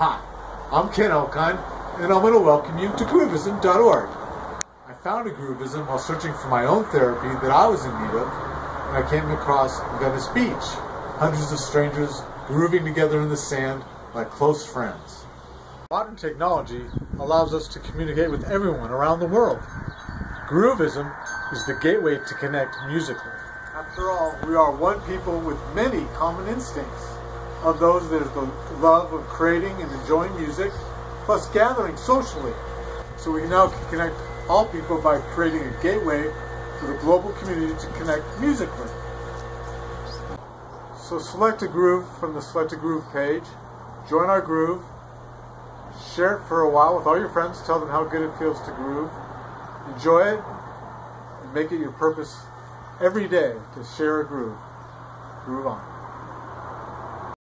Hi, I'm Ken Elkind, and I'm going to welcome you to Groovism.org. I founded Groovism while searching for my own therapy that I was in need of, and I came across Venice Beach. Hundreds of strangers grooving together in the sand like close friends. Modern technology allows us to communicate with everyone around the world. Groovism is the gateway to connect musically. After all, we are one people with many common instincts. Of those, there's the love of creating and enjoying music, plus gathering socially. So we now can connect all people by creating a gateway for the global community to connect musically. So select a groove from the Select a Groove page, join our groove, share it for a while with all your friends, tell them how good it feels to groove, enjoy it, and make it your purpose every day to share a groove. Groove on.